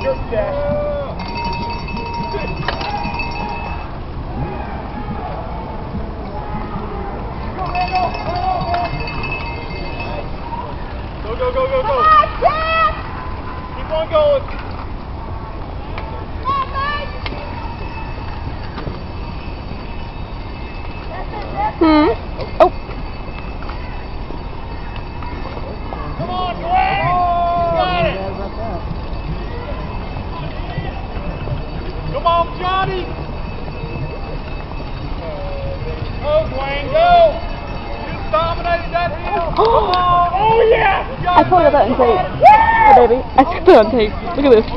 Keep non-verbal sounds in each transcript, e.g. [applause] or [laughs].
Jerk dash. Go, go, go, go, go. Keep on going. Hmm. Come Johnny. Go, Dwayne, go. You dominated that hill. Oh. On. Oh, yeah. I totally got that on tape. Hey, oh, baby. I took that on tape. Look at this.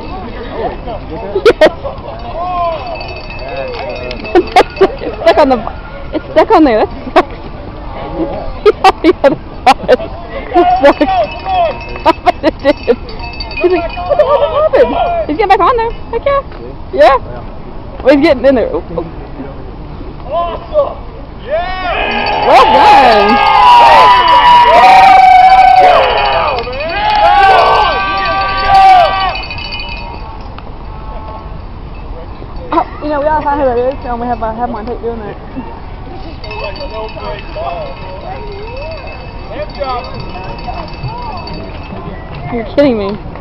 Yes. it's [laughs] stuck on the. It's stuck on there. That sucks. [laughs] on the other side. That sucks. Come on. it did. [laughs] He's like, what the hell just happened? He's getting back on there. Heck yeah. Yeah. Oh, he's getting in there. Oh, oh. Awesome. Yeah. Well done. Oh, you know, we all how that is, and we have, uh, have my tape doing that. You're kidding me.